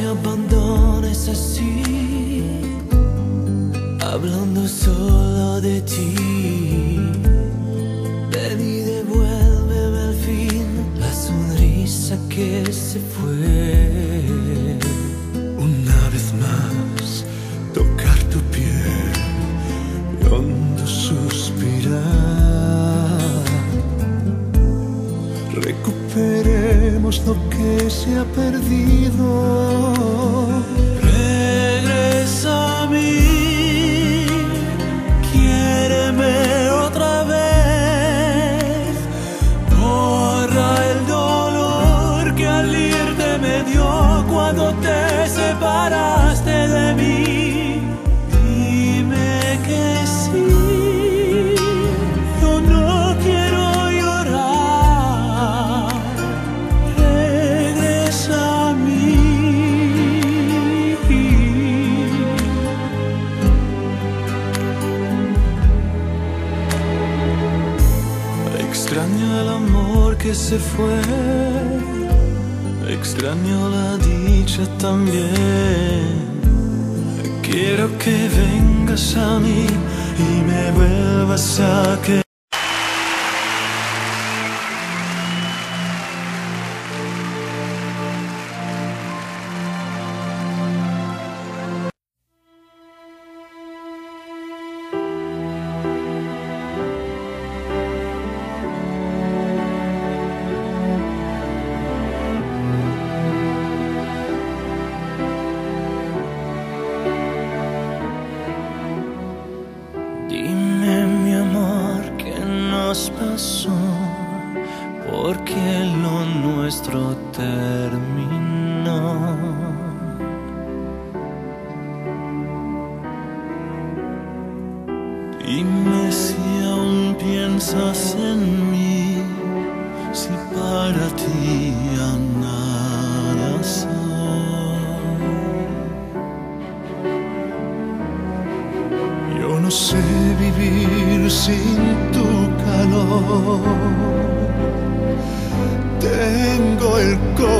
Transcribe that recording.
me abandones así, hablando solo de ti. Ven y devuélveme al fin la sonrisa que se fue. Una vez más, tocar tu piel y hondo suspirar. Recuperemos lo que se ha perdido otra vez. Borra el dolor que al irte me dio cuando te que se fue, extraño la dicha también. Quiero que vengas a mí y me vuelvas a querer. Nos pasó, porque lo nuestro terminó. Dime si aún piensas en mí, si para ti ya nada soy. Yo no sé vivir sin. Tengo el corazón